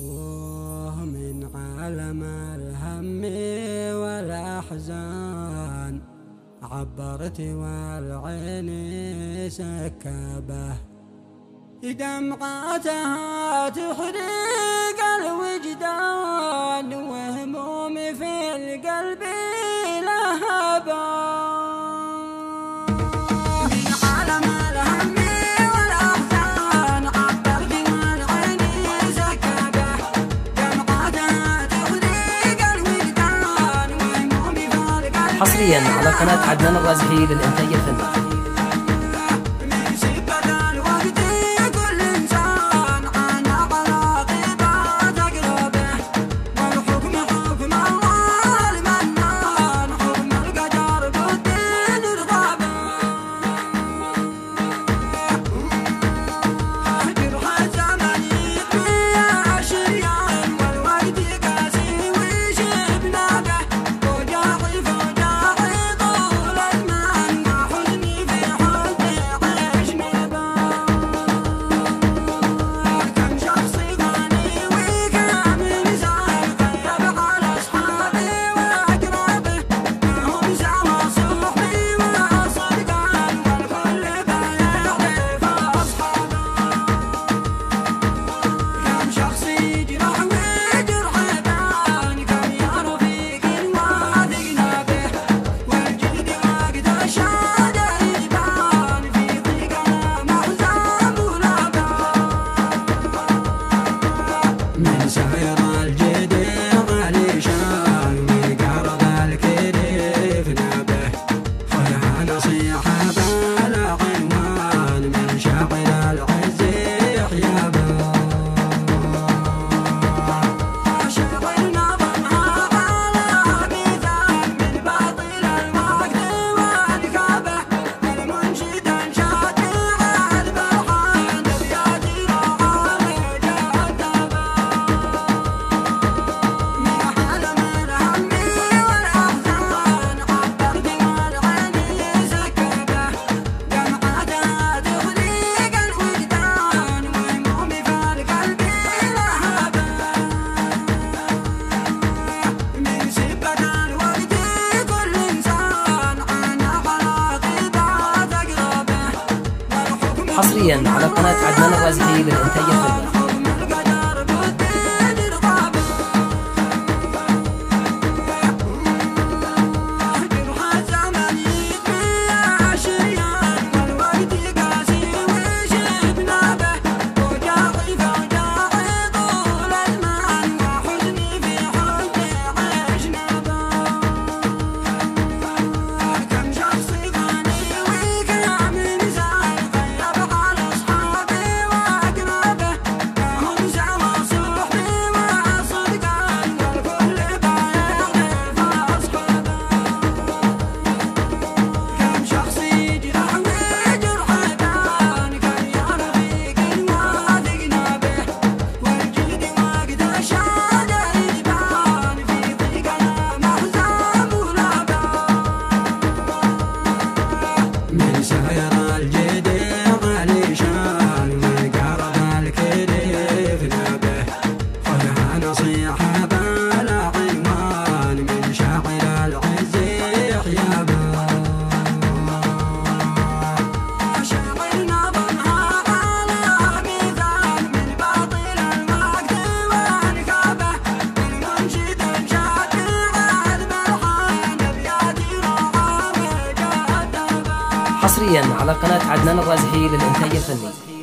أوه من عالم الهم والأحزان. عبرت والعين سكبه. دمعتها تحرق حصريا على قناة عدنان الرازحي للإنتاج الفني. never حصريا على قناة عدنان الرازحي للإنتاج الفني حصريا على قناة عدنان الرازحي للإنتاج الفني.